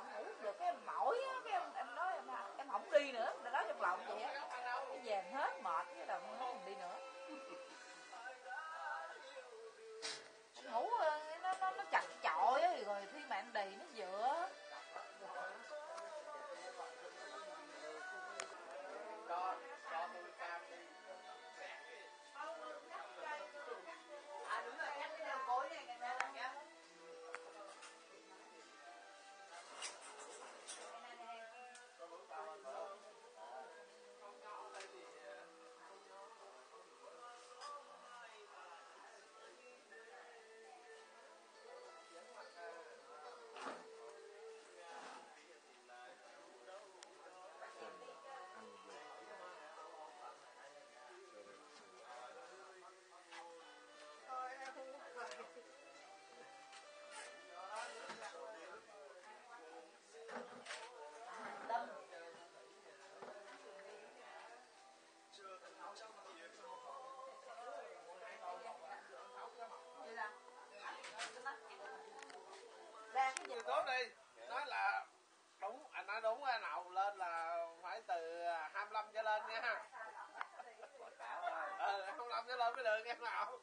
còn ngủ được cái mỏi quen cái người tốt đi nói là đúng anh nói đúng anh nào lên là phải từ 25 trở lên nha. Ừ, 25 trở lên mới được em nào?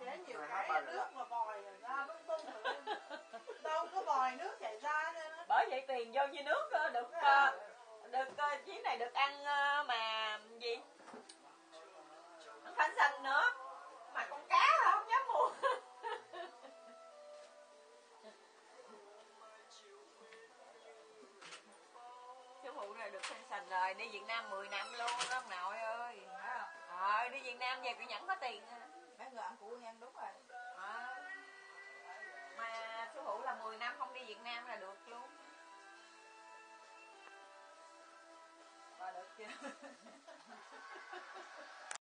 Chế nhiều cái nước mà bòi ra tung rồi đâu có bòi nước chảy ra nó bởi vậy tiền vô như nước ờ, được ờ, được ờ, chuyến này được ăn ờ, mà gì? Ăn phanh xanh nữa. Mà con cá là không dám mua. Sư phụ này được phanh xanh rồi đi Việt Nam 10 năm luôn đó ông nội ơi. Ờ đi Việt Nam về bị nhẫn có tiền à người ăn của quân đúng rồi. À. mà sư phụ là 10 năm không đi việt nam là được luôn. Và được chưa?